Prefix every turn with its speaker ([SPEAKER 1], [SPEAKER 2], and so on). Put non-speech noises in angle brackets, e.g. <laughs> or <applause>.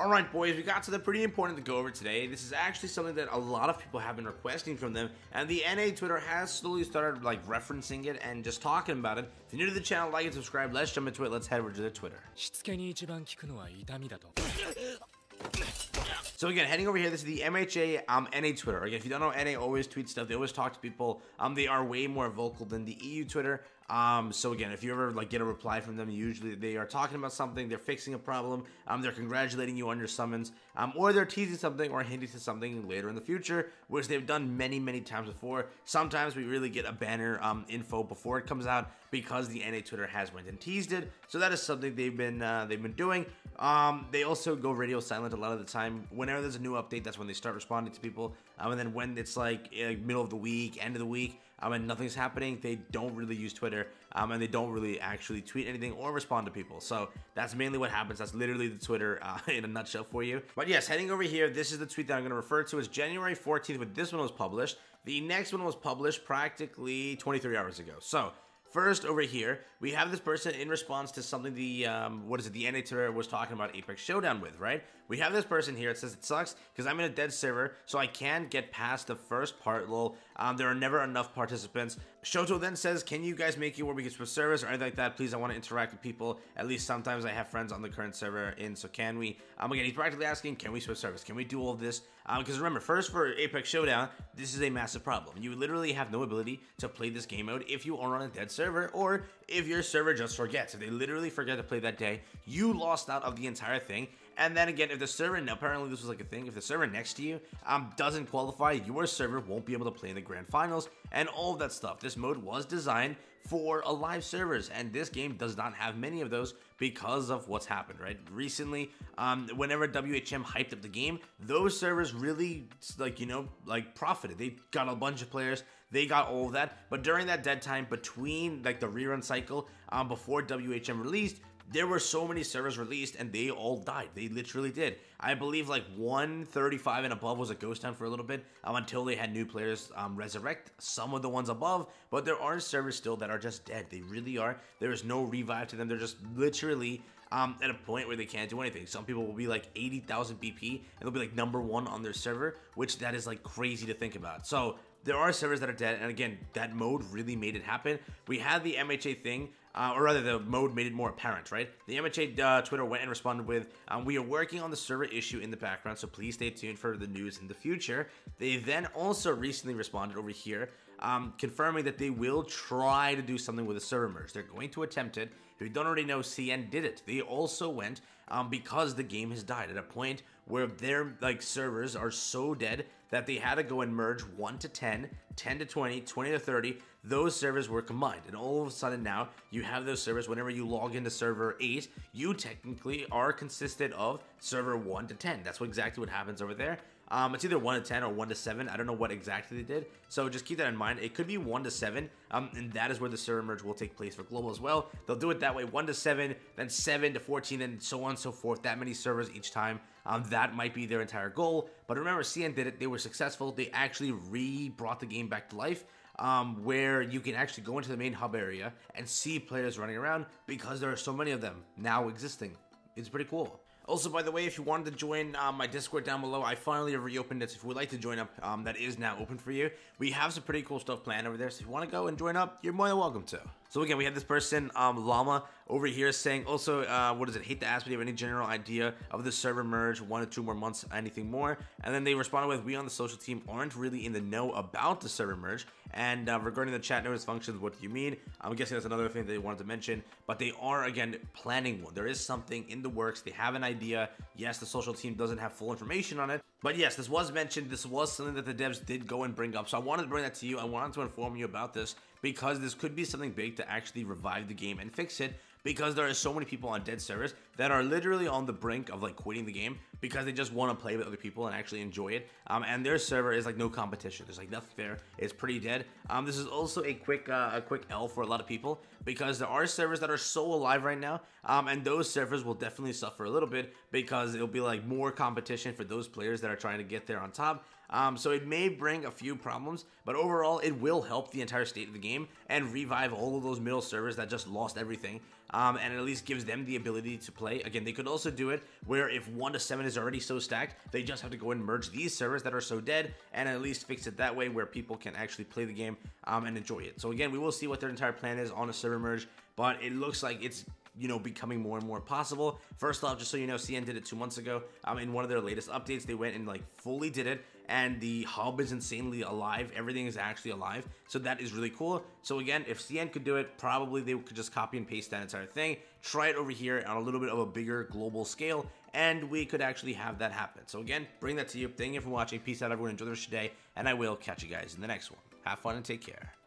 [SPEAKER 1] Alright boys, we got something pretty important to go over today. This is actually something that a lot of people have been requesting from them, and the NA Twitter has slowly started like referencing it and just talking about it. If you're new to the channel, like and subscribe, let's jump into it, let's head over to their Twitter. <laughs> So again, heading over here, this is the MHA um, NA Twitter. Again, if you don't know, NA always tweets stuff. They always talk to people. Um, they are way more vocal than the EU Twitter. Um, so again, if you ever like get a reply from them, usually they are talking about something, they're fixing a problem, um, they're congratulating you on your summons, um, or they're teasing something or hinting to something later in the future, which they've done many, many times before. Sometimes we really get a banner um, info before it comes out because the NA Twitter has went and teased it. So that is something they've been uh, they've been doing. Um, they also go radio silent a lot of the time. Whenever there's a new update, that's when they start responding to people. Um, and then when it's like uh, middle of the week, end of the week, um, and nothing's happening, they don't really use Twitter, um, and they don't really actually tweet anything or respond to people. So that's mainly what happens. That's literally the Twitter <laughs> uh, in a nutshell for you. But yes, heading over here, this is the tweet that I'm going to refer to as January 14th, when this one was published. The next one was published practically 23 hours ago. So First, over here, we have this person in response to something the, um, what is it, the NA was talking about Apex Showdown with, right? We have this person here, it says it sucks because I'm in a dead server, so I can't get past the first part, lol. Um, there are never enough participants. Shoto then says, can you guys make it where we can switch servers or anything like that? Please, I want to interact with people. At least sometimes I have friends on the current server in, so can we? Um, again, he's practically asking, can we switch servers? Can we do all this? Because um, remember, first for Apex Showdown, this is a massive problem. You literally have no ability to play this game mode if you are on a dead server or if your server just forgets. If they literally forget to play that day, you lost out of the entire thing. And then again, if the server, apparently this was like a thing, if the server next to you um, doesn't qualify, your server won't be able to play in the grand finals and all of that stuff. This mode was designed for a live servers and this game does not have many of those because of what's happened, right? Recently, um, whenever WHM hyped up the game, those servers really, like, you know, like profited. They got a bunch of players, they got all of that, but during that dead time between like the rerun cycle um, before WHM released, there were so many servers released and they all died. They literally did. I believe like 135 and above was a ghost town for a little bit um, until they had new players um, resurrect some of the ones above. But there are servers still that are just dead. They really are. There is no revive to them. They're just literally um, at a point where they can't do anything. Some people will be like 80,000 BP and they'll be like number one on their server, which that is like crazy to think about. So there are servers that are dead, and again, that mode really made it happen. We had the MHA thing, uh, or rather, the mode made it more apparent, right? The MHA uh, Twitter went and responded with, um, "We are working on the server issue in the background, so please stay tuned for the news in the future." They then also recently responded over here, um, confirming that they will try to do something with the server merge. They're going to attempt it. If you don't already know, CN did it. They also went um, because the game has died at a point where their like servers are so dead that they had to go and merge 1 to 10, 10 to 20, 20 to 30. Those servers were combined. And all of a sudden now, you have those servers. Whenever you log into server 8, you technically are consisted of server 1 to 10. That's what exactly what happens over there. Um, it's either 1 to 10 or 1 to 7. I don't know what exactly they did. So just keep that in mind. It could be 1 to 7. Um, and that is where the server merge will take place for global as well. They'll do it that way 1 to 7, then 7 to 14, and so on and so forth. That many servers each time. Um, that might be their entire goal. But remember, CN did it. They were successful. They actually re brought the game back to life. Um, where you can actually go into the main hub area and see players running around because there are so many of them now existing. It's pretty cool. Also, by the way, if you wanted to join um, my Discord down below, I finally reopened it. So if you would like to join up, um, that is now open for you. We have some pretty cool stuff planned over there. So if you want to go and join up, you're more than welcome to. So again, we have this person, um, Llama, over here saying, also, uh, what is it? Hate to ask, but do you have any general idea of the server merge? One or two more months, anything more? And then they responded with, we on the social team aren't really in the know about the server merge. And uh, regarding the chat notice functions, what do you mean? I'm guessing that's another thing they wanted to mention. But they are, again, planning one. There is something in the works. They have an idea. Yes, the social team doesn't have full information on it. But yes, this was mentioned. This was something that the devs did go and bring up. So I wanted to bring that to you. I wanted to inform you about this because this could be something big to actually revive the game and fix it because there are so many people on dead servers that are literally on the brink of like quitting the game because they just want to play with other people and actually enjoy it. Um, and their server is like no competition. There's like nothing there. It's pretty dead. Um, this is also a quick uh, a quick L for a lot of people because there are servers that are so alive right now. Um, and those servers will definitely suffer a little bit because it'll be like more competition for those players that are trying to get there on top. Um, so it may bring a few problems, but overall it will help the entire state of the game and revive all of those middle servers that just lost everything. um, and at least gives them the ability to play. Again, they could also do it where if 1 to 7 is already so stacked, they just have to go and merge these servers that are so dead and at least fix it that way where people can actually play the game um, and enjoy it. So again, we will see what their entire plan is on a server merge, but it looks like it's you know, becoming more and more possible. First off, just so you know, CN did it two months ago. Um, in one of their latest updates, they went and like fully did it, and the hub is insanely alive. Everything is actually alive, so that is really cool. So again, if CN could do it, probably they could just copy and paste that entire thing. Try it over here on a little bit of a bigger global scale, and we could actually have that happen. So again, bring that to you. Thank you for watching. Peace out, everyone. Enjoy the rest of your day, and I will catch you guys in the next one. Have fun and take care.